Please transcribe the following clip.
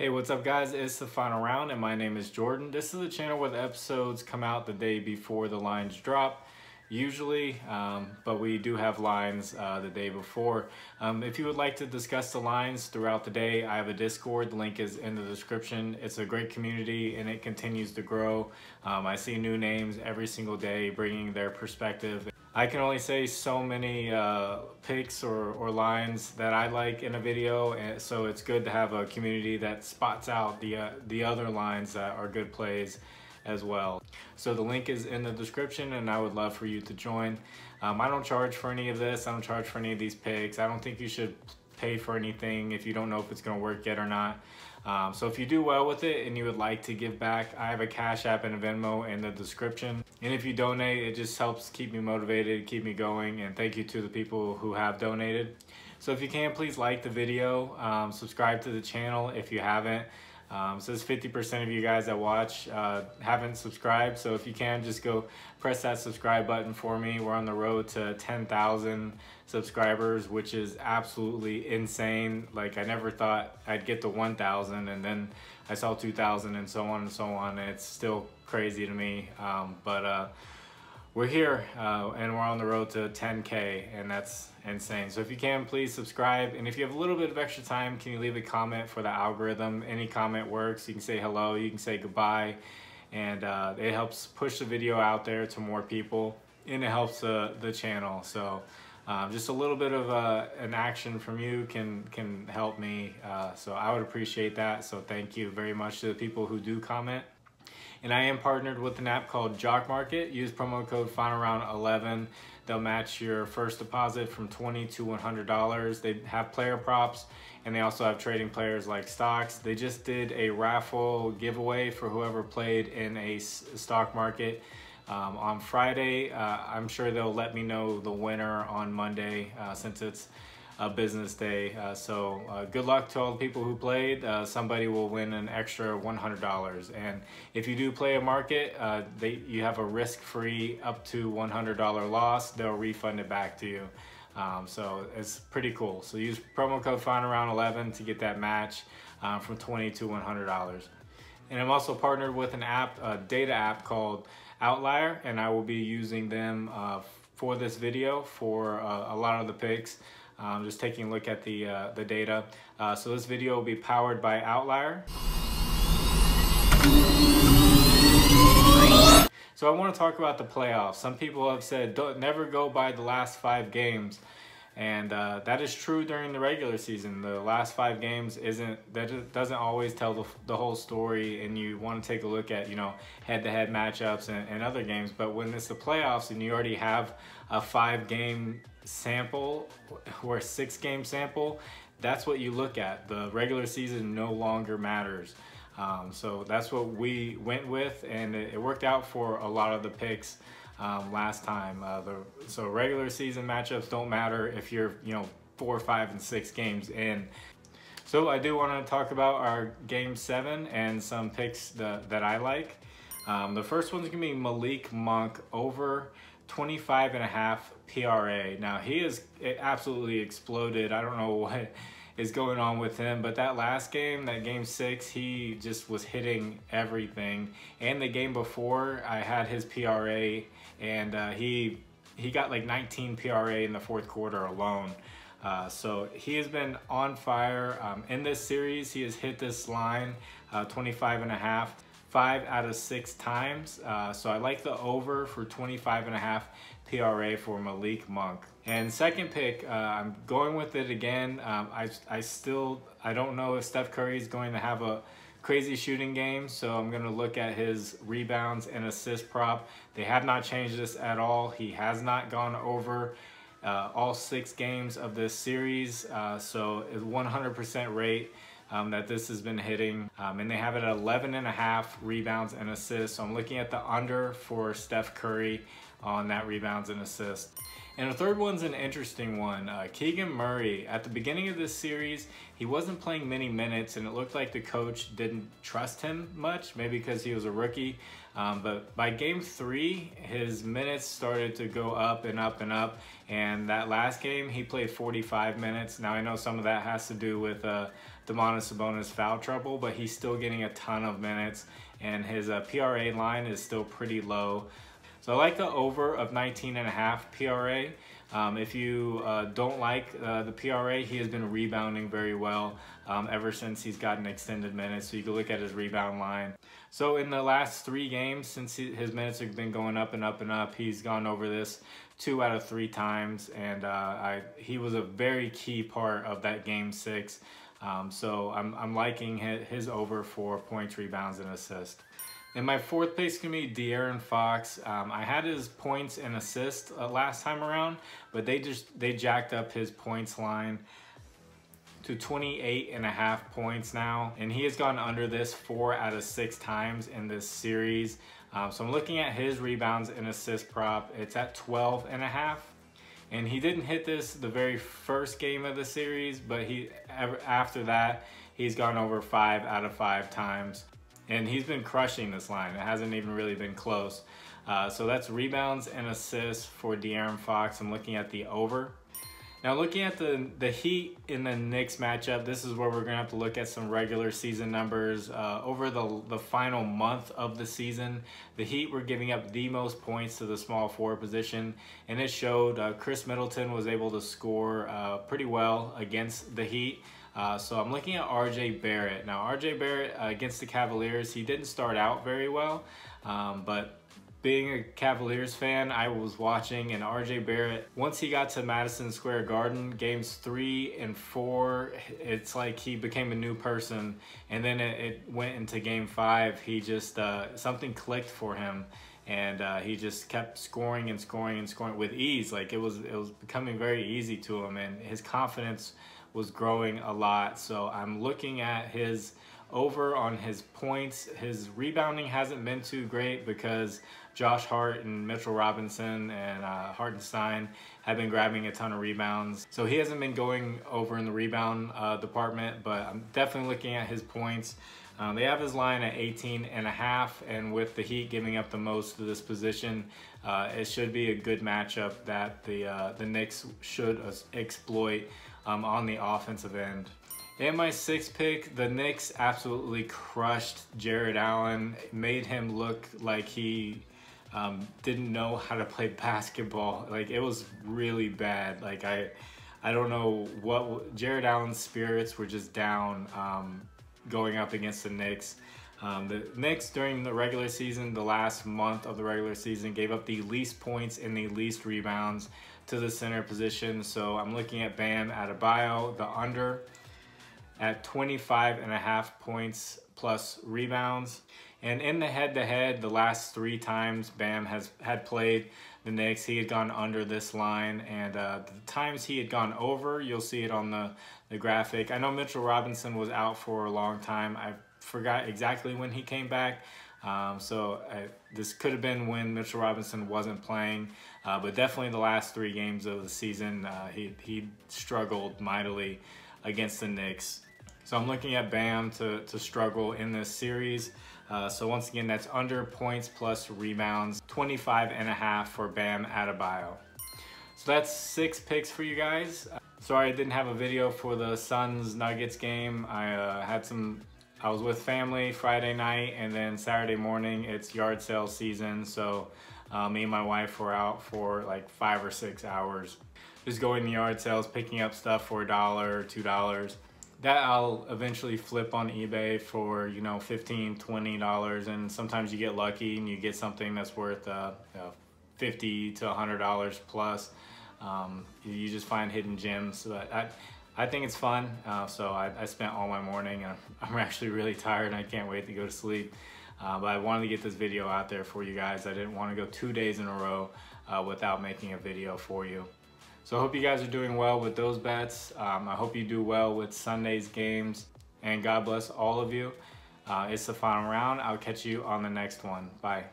Hey, what's up guys? It's the final round and my name is Jordan. This is the channel where the episodes come out the day before the lines drop usually, um, but we do have lines uh, the day before. Um, if you would like to discuss the lines throughout the day, I have a Discord. The link is in the description. It's a great community and it continues to grow. Um, I see new names every single day bringing their perspective. I can only say so many uh, picks or, or lines that I like in a video, and so it's good to have a community that spots out the, uh, the other lines that are good plays as well. So the link is in the description and I would love for you to join. Um, I don't charge for any of this. I don't charge for any of these picks. I don't think you should pay for anything if you don't know if it's gonna work yet or not. Um, so if you do well with it and you would like to give back, I have a Cash App and a Venmo in the description. And if you donate, it just helps keep me motivated, keep me going, and thank you to the people who have donated. So if you can, please like the video, um, subscribe to the channel if you haven't. Um, says 50% of you guys that watch uh, haven't subscribed, so if you can, just go press that subscribe button for me. We're on the road to 10,000 subscribers, which is absolutely insane. Like, I never thought I'd get to 1,000, and then I saw 2,000 and so on and so on, and it's still crazy to me. Um, but uh, we're here uh, and we're on the road to 10k and that's insane. So if you can please subscribe and if you have a little bit of extra time can you leave a comment for the algorithm? Any comment works you can say hello you can say goodbye and uh, it helps push the video out there to more people and it helps uh, the channel. So um, just a little bit of uh, an action from you can can help me uh, so I would appreciate that. So thank you very much to the people who do comment and I am partnered with an app called Jock Market. Use promo code Final Round 11. They'll match your first deposit from 20 to $100. They have player props and they also have trading players like stocks. They just did a raffle giveaway for whoever played in a stock market. Um, on Friday, uh, I'm sure they'll let me know the winner on Monday uh, since it's business day. Uh, so uh, good luck to all the people who played. Uh, somebody will win an extra $100. And if you do play a market, uh, they, you have a risk-free up to $100 loss. They'll refund it back to you. Um, so it's pretty cool. So use promo code FINALROUND11 to get that match uh, from 20 to $100. And I'm also partnered with an app, a data app called Outlier, and I will be using them uh, for this video for a lot of the picks. Um, just taking a look at the, uh, the data. Uh, so this video will be powered by Outlier. So I want to talk about the playoffs. Some people have said don't never go by the last five games. And uh, that is true during the regular season. The last five games isn't that doesn't always tell the, the whole story, and you want to take a look at you know head-to-head -head matchups and, and other games. But when it's the playoffs and you already have a five-game sample or a six-game sample, that's what you look at. The regular season no longer matters. Um, so that's what we went with, and it, it worked out for a lot of the picks um, last time. Uh, the, so regular season matchups don't matter if you're, you know, four, five, and six games in. So I do want to talk about our game seven and some picks that, that I like. Um, the first one's gonna be Malik Monk over 25 and a half PRA. Now he is absolutely exploded. I don't know what is going on with him. But that last game, that game six, he just was hitting everything. And the game before, I had his PRA, and uh, he he got like 19 PRA in the fourth quarter alone. Uh, so he has been on fire. Um, in this series, he has hit this line uh, 25 and a half five out of six times. Uh, so I like the over for 25 and a half PRA for Malik Monk. And second pick, uh, I'm going with it again. Um, I, I still, I don't know if Steph Curry is going to have a crazy shooting game, so I'm going to look at his rebounds and assist prop. They have not changed this at all. He has not gone over uh, all six games of this series, uh, so 100% rate um, that this has been hitting. Um, and they have it at 11 and a half rebounds and assists. So I'm looking at the under for Steph Curry on that rebounds and assists. And the third one's an interesting one. Uh, Keegan Murray, at the beginning of this series, he wasn't playing many minutes and it looked like the coach didn't trust him much, maybe because he was a rookie. Um, but by game three, his minutes started to go up and up and up. And that last game, he played 45 minutes. Now I know some of that has to do with uh, Domantas Sabonis foul trouble, but he's still getting a ton of minutes. And his uh, PRA line is still pretty low. So I like the over of 19 and a half PRA. Um, if you uh, don't like uh, the PRA, he has been rebounding very well um, ever since he's gotten extended minutes. So you can look at his rebound line. So in the last three games, since he, his minutes have been going up and up and up, he's gone over this two out of three times. And uh, I, he was a very key part of that game six. Um, so I'm, I'm liking his, his over for points, rebounds, and assists. In my fourth place can be De'Aaron Fox. Um, I had his points and assists uh, last time around, but they just they jacked up his points line to 28 and a half points now, and he has gone under this four out of six times in this series. Um, so I'm looking at his rebounds and assist prop. It's at 12 and a half. And he didn't hit this the very first game of the series, but he after that, he's gone over five out of five times and he's been crushing this line. It hasn't even really been close. Uh, so that's rebounds and assists for De'Aaron Fox. I'm looking at the over. Now looking at the, the Heat in the Knicks matchup, this is where we're to have to look at some regular season numbers. Uh, over the, the final month of the season, the Heat were giving up the most points to the small forward position, and it showed uh, Khris Middleton was able to score uh, pretty well against the Heat. Uh, so I'm looking at RJ Barrett. Now, RJ Barrett uh, against the Cavaliers, he didn't start out very well, um, but being a Cavaliers fan, I was watching and RJ Barrett, once he got to Madison Square Garden, games three and four, it's like he became a new person. And then it, it went into game five, he just, uh, something clicked for him. And uh, he just kept scoring and scoring and scoring with ease. Like it was, it was becoming very easy to him, and his confidence was growing a lot. So I'm looking at his over on his points. His rebounding hasn't been too great because Josh Hart and Mitchell Robinson and uh, Hartenstein have been grabbing a ton of rebounds. So he hasn't been going over in the rebound uh, department, but I'm definitely looking at his points. Um, they have his line at 18 and a half, and with the Heat giving up the most to this position, uh, it should be a good matchup that the uh, the Knicks should exploit um, on the offensive end. In my sixth pick, the Knicks absolutely crushed Jarrett Allen, made him look like he um, didn't know how to play basketball. Like it was really bad. Like I, I don't know what Jarrett Allen's spirits were just down um, going up against the Knicks. Um, the Knicks during the regular season, the last month of the regular season, gave up the least points and the least rebounds to the center position. So I'm looking at Bam Adebayo, the under at 25 and a half points plus rebounds. And in the head-to-head, -head, the last three times Bam has had played the Knicks, he had gone under this line. And uh, the times he had gone over, you'll see it on the, the graphic. I know Mitchell Robinson was out for a long time. I forgot exactly when he came back. Um, so I, this could have been when Mitchell Robinson wasn't playing, uh, but definitely the last three games of the season, uh, he, he struggled mightily against the Knicks. So I'm looking at Bam to, to struggle in this series. Uh, so once again, that's under points plus rebounds, 25 and a half for Bam Adebayo. So that's six picks for you guys. Sorry I didn't have a video for the Suns Nuggets game. I uh, had some I was with family Friday night and then Saturday morning it's yard sale season. So uh, me and my wife were out for like five or six hours just going to yard sales picking up stuff for a dollar two dollars. That I'll eventually flip on eBay for you know 15 20 dollars and sometimes you get lucky and you get something that's worth uh, you know, 50 to 100 dollars plus. Um, you just find hidden gems but I, I think it's fun. Uh, so I, I, spent all my morning and I'm actually really tired and I can't wait to go to sleep. Uh, but I wanted to get this video out there for you guys. I didn't want to go two days in a row uh, without making a video for you. So I hope you guys are doing well with those bets. Um, I hope you do well with Sunday's games and God bless all of you. Uh, it's the final round. I'll catch you on the next one. Bye.